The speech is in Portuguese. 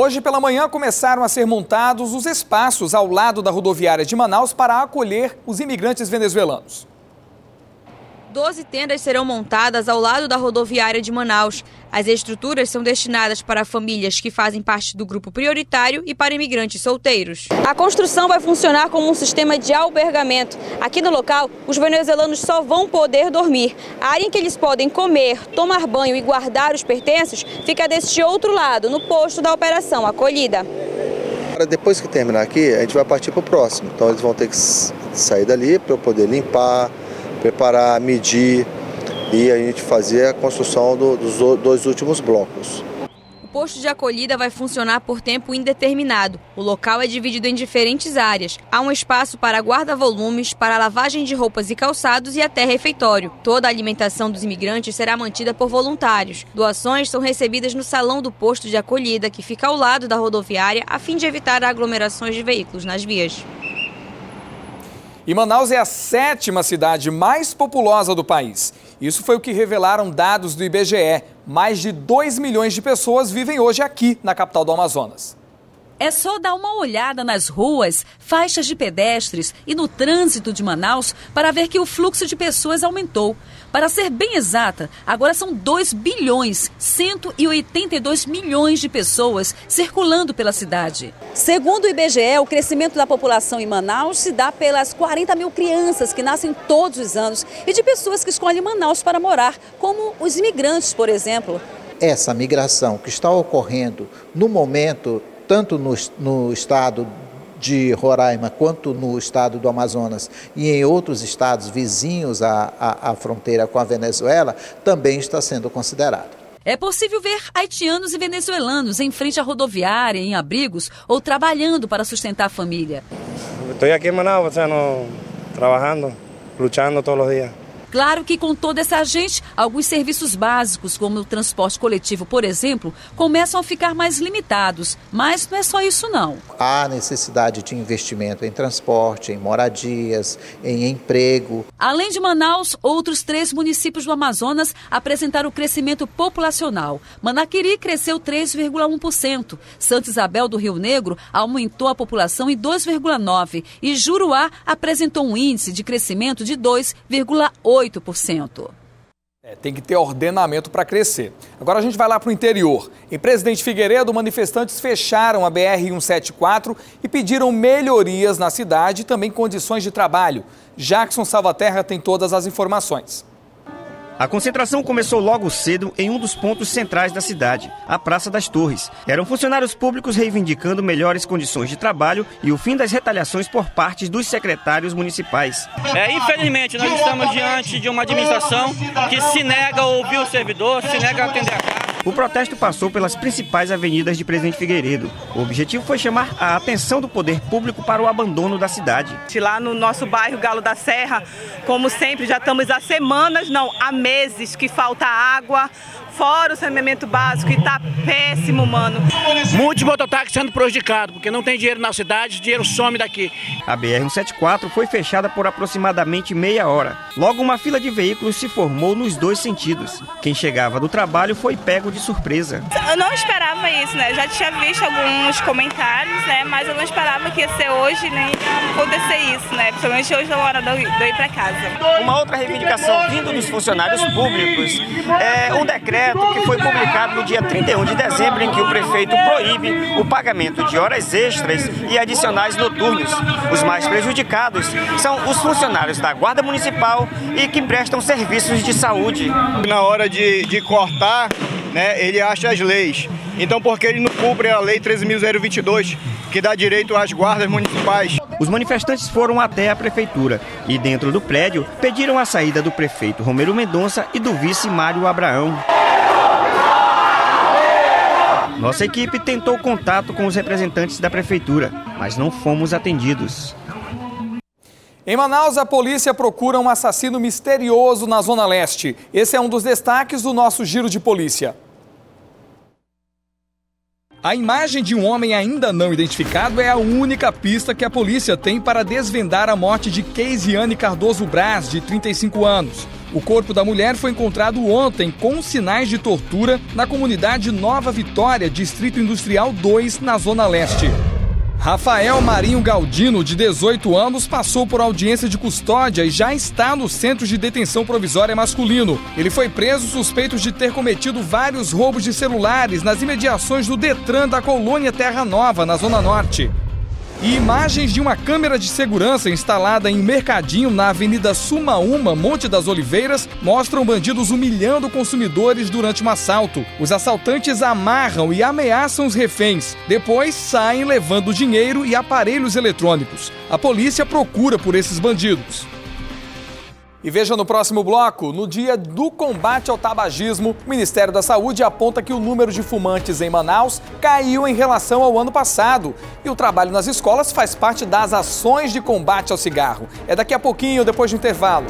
Hoje pela manhã começaram a ser montados os espaços ao lado da rodoviária de Manaus para acolher os imigrantes venezuelanos. Doze tendas serão montadas ao lado da rodoviária de Manaus. As estruturas são destinadas para famílias que fazem parte do grupo prioritário e para imigrantes solteiros. A construção vai funcionar como um sistema de albergamento. Aqui no local, os venezuelanos só vão poder dormir. A área em que eles podem comer, tomar banho e guardar os pertences fica deste outro lado, no posto da operação acolhida. Depois que terminar aqui, a gente vai partir para o próximo. Então eles vão ter que sair dali para eu poder limpar, preparar, medir e a gente fazer a construção do, dos dois últimos blocos. O posto de acolhida vai funcionar por tempo indeterminado. O local é dividido em diferentes áreas. Há um espaço para guarda-volumes, para lavagem de roupas e calçados e até refeitório. Toda a alimentação dos imigrantes será mantida por voluntários. Doações são recebidas no salão do posto de acolhida, que fica ao lado da rodoviária, a fim de evitar aglomerações de veículos nas vias. E Manaus é a sétima cidade mais populosa do país. Isso foi o que revelaram dados do IBGE. Mais de 2 milhões de pessoas vivem hoje aqui, na capital do Amazonas. É só dar uma olhada nas ruas, faixas de pedestres e no trânsito de Manaus para ver que o fluxo de pessoas aumentou. Para ser bem exata, agora são 2 bilhões 182 milhões de pessoas circulando pela cidade. Segundo o IBGE, o crescimento da população em Manaus se dá pelas 40 mil crianças que nascem todos os anos e de pessoas que escolhem Manaus para morar, como os imigrantes, por exemplo. Essa migração que está ocorrendo no momento tanto no, no estado de Roraima quanto no estado do Amazonas e em outros estados vizinhos à, à, à fronteira com a Venezuela, também está sendo considerado. É possível ver haitianos e venezuelanos em frente à rodoviária, em abrigos ou trabalhando para sustentar a família. Estou aqui em Manaus, trabalhando, lutando todos os dias. Claro que com toda essa gente, alguns serviços básicos, como o transporte coletivo, por exemplo, começam a ficar mais limitados. Mas não é só isso não. Há necessidade de investimento em transporte, em moradias, em emprego. Além de Manaus, outros três municípios do Amazonas apresentaram crescimento populacional. Manaquiri cresceu 3,1%. Santa Isabel do Rio Negro aumentou a população em 2,9% e Juruá apresentou um índice de crescimento de 2,8%. 8%. É, tem que ter ordenamento para crescer. Agora a gente vai lá para o interior. Em Presidente Figueiredo, manifestantes fecharam a BR-174 e pediram melhorias na cidade e também condições de trabalho. Jackson Salvaterra tem todas as informações. A concentração começou logo cedo em um dos pontos centrais da cidade, a Praça das Torres. Eram funcionários públicos reivindicando melhores condições de trabalho e o fim das retaliações por parte dos secretários municipais. É, infelizmente, nós estamos diante de uma administração que se nega a ouvir o servidor, se nega a atender a casa. O protesto passou pelas principais avenidas de Presidente Figueiredo. O objetivo foi chamar a atenção do poder público para o abandono da cidade. Lá no nosso bairro Galo da Serra, como sempre, já estamos há semanas, não, há meses que falta água, fora o saneamento básico, e tá péssimo, mano. Muitos mototáxis sendo prejudicados, porque não tem dinheiro na cidade, o dinheiro some daqui. A BR-174 foi fechada por aproximadamente meia hora. Logo, uma fila de veículos se formou nos dois sentidos. Quem chegava do trabalho foi pego de surpresa. Eu não esperava isso, né? Eu já tinha visto alguns comentários, né? Mas eu não esperava que ia ser hoje, nem acontecer isso, né? Principalmente hoje na hora de eu ir para casa. Uma outra reivindicação vindo dos funcionários públicos é um decreto decreto que foi publicado no dia 31 de dezembro, em que o prefeito proíbe o pagamento de horas extras e adicionais noturnos. Os mais prejudicados são os funcionários da Guarda Municipal e que prestam serviços de saúde. Na hora de, de cortar, né, ele acha as leis. Então, porque ele não cumpre a Lei 13.022, que dá direito às guardas municipais. Os manifestantes foram até a prefeitura e, dentro do prédio, pediram a saída do prefeito Romero Mendonça e do vice Mário Abraão. Nossa equipe tentou contato com os representantes da prefeitura, mas não fomos atendidos. Em Manaus, a polícia procura um assassino misterioso na Zona Leste. Esse é um dos destaques do nosso giro de polícia. A imagem de um homem ainda não identificado é a única pista que a polícia tem para desvendar a morte de Keisiane Cardoso Braz, de 35 anos. O corpo da mulher foi encontrado ontem com sinais de tortura na comunidade Nova Vitória, Distrito Industrial 2, na Zona Leste. Rafael Marinho Galdino, de 18 anos, passou por audiência de custódia e já está no Centro de Detenção Provisória Masculino. Ele foi preso suspeito de ter cometido vários roubos de celulares nas imediações do Detran da colônia Terra Nova, na Zona Norte. E imagens de uma câmera de segurança instalada em um mercadinho na Avenida Sumaúma, Monte das Oliveiras, mostram bandidos humilhando consumidores durante um assalto. Os assaltantes amarram e ameaçam os reféns. Depois saem levando dinheiro e aparelhos eletrônicos. A polícia procura por esses bandidos. E veja no próximo bloco, no dia do combate ao tabagismo, o Ministério da Saúde aponta que o número de fumantes em Manaus caiu em relação ao ano passado. E o trabalho nas escolas faz parte das ações de combate ao cigarro. É daqui a pouquinho, depois do intervalo.